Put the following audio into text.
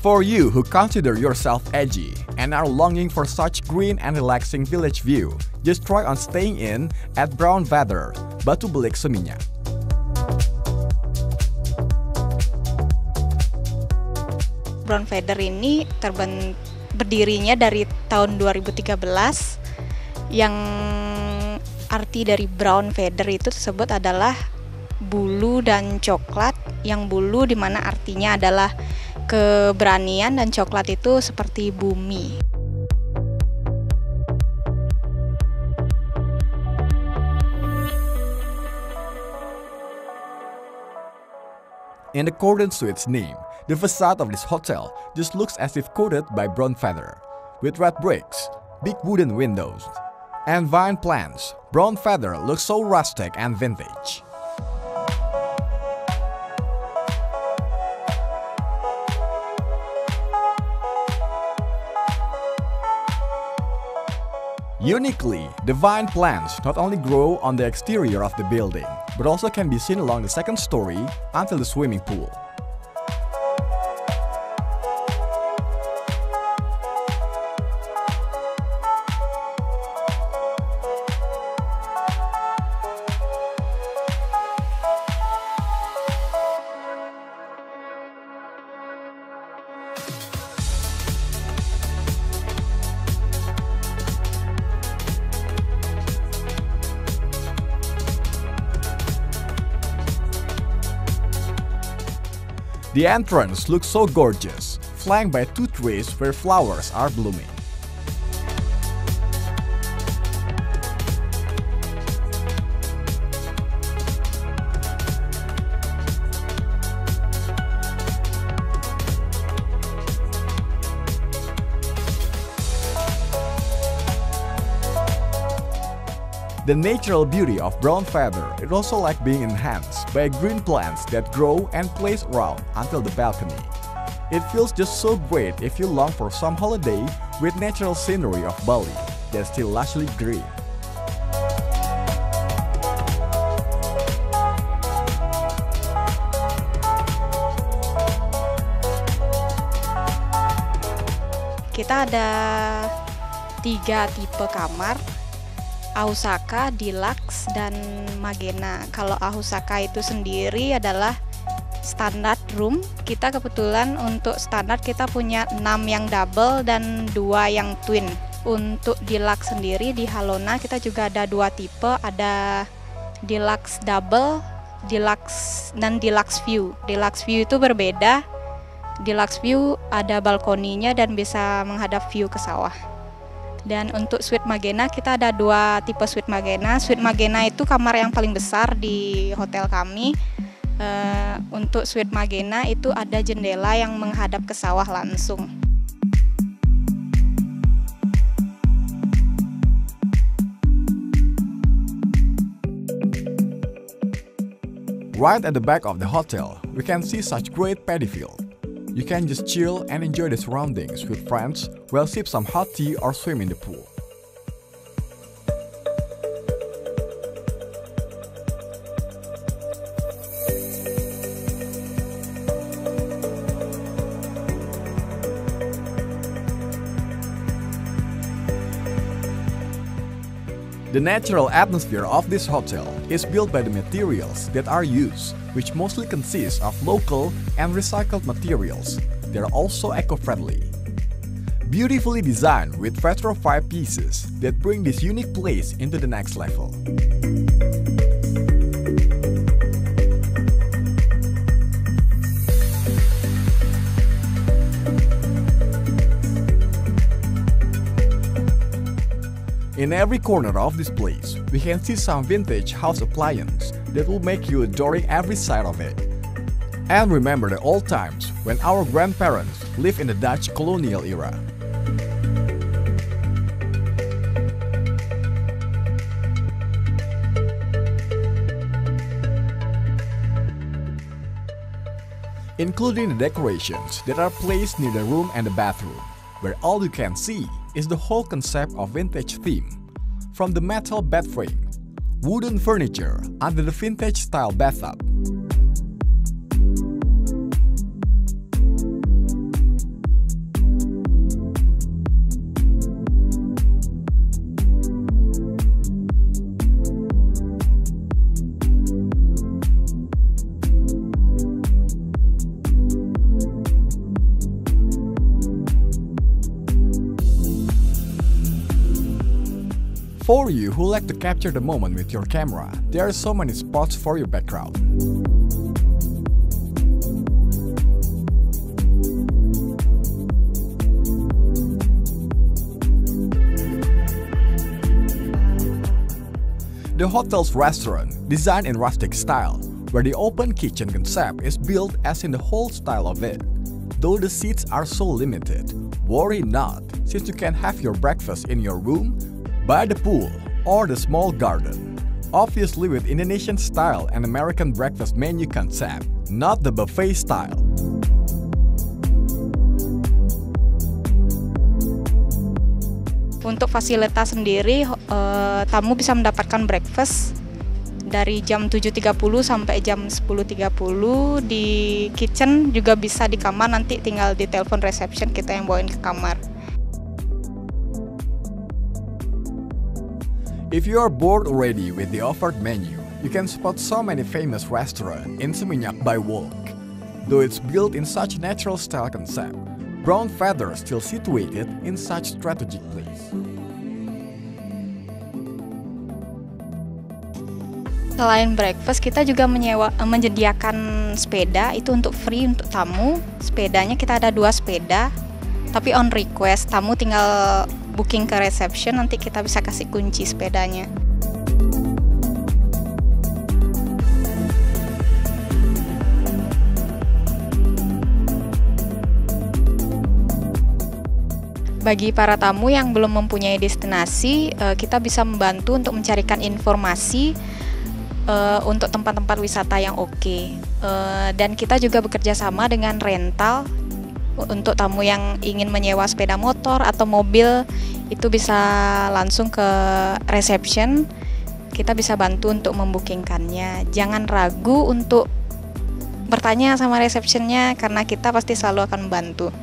For you who consider yourself edgy and are longing for such green and relaxing village view, just try on staying in at Brown Feather, Batu Belik Seminyak. Brown Feather ini terben berdirinya dari tahun 2013 yang arti dari brown feather itu tersebut adalah bulu dan coklat yang bulu di mana artinya adalah keberanian dan coklat itu seperti bumi. In accordance to its name, the facade of this hotel just looks as if coated by brown feather, with red bricks, big wooden windows, and vine plants. Brown feather looks so rustic and vintage. Uniquely, the vine plants not only grow on the exterior of the building, but also can be seen along the second story until the swimming pool. The entrance looks so gorgeous, flanked by two trees where flowers are blooming. The natural beauty of brown feather is also like being enhanced by green plants that grow and place around until the balcony. It feels just so great if you long for some holiday with natural scenery of Bali that's still lushly green. Kita ada tiga tipe kamar Ahusaka, Deluxe, dan Magena. Kalau Ahusaka itu sendiri adalah standar room. Kita kebetulan untuk standar kita punya 6 yang double dan dua yang twin. Untuk Deluxe sendiri di Halona kita juga ada dua tipe, ada Deluxe double, Deluxe dan Deluxe view. Deluxe view itu berbeda. Deluxe view ada balkoninya dan bisa menghadap view ke sawah. Dan untuk suite Magena kita ada dua tipe suite Magena. Suite Magena itu kamar yang paling besar di hotel kami. Uh, untuk suite Magena itu ada jendela yang menghadap ke sawah langsung. Right at the back of the hotel, we can see such great paddy field. You can just chill and enjoy the surroundings with friends while sip some hot tea or swim in the pool. The natural atmosphere of this hotel is built by the materials that are used, which mostly consist of local and recycled materials. They are also eco-friendly. Beautifully designed with retro 5 pieces that bring this unique place into the next level. In every corner of this place, we can see some vintage house appliance that will make you adoring every side of it. And remember the old times when our grandparents lived in the Dutch colonial era. Including the decorations that are placed near the room and the bathroom, where all you can see is the whole concept of vintage theme. From the metal bed frame, wooden furniture under the vintage style bathtub, For you who like to capture the moment with your camera, there are so many spots for your background. The hotel's restaurant, designed in rustic style, where the open kitchen concept is built as in the whole style of it. Though the seats are so limited, worry not, since you can have your breakfast in your room, by the pool, or the small garden. Obviously with Indonesian style and American breakfast menu concept, not the buffet style. Untuk fasilitas sendiri, uh, tamu bisa mendapatkan breakfast dari jam 7.30 sampai jam 10.30 di kitchen juga bisa di kamar nanti tinggal di telepon reception kita yang bawain ke kamar. If you are bored already with the offered menu, you can spot so many famous restaurants in Seminyak by walk. Though it's built in such natural style concept, Brown Feather still situated in such strategic place. Selain breakfast, kita juga menyewa, menyediakan sepeda itu untuk free untuk tamu. Sepedanya kita ada dua sepeda, tapi on request. Tamu tinggal booking ke reception, nanti kita bisa kasih kunci sepedanya. bagi para tamu yang belum mempunyai destinasi, eh, kita bisa membantu untuk mencarikan informasi eh, untuk tempat-tempat wisata yang oke. Eh, dan kita juga bekerja sama dengan rental untuk tamu yang ingin menyewa sepeda motor atau mobil itu bisa langsung ke reception. Kita bisa bantu untuk membukingkannya. Jangan ragu untuk bertanya sama receptionnya karena kita pasti selalu akan membantu.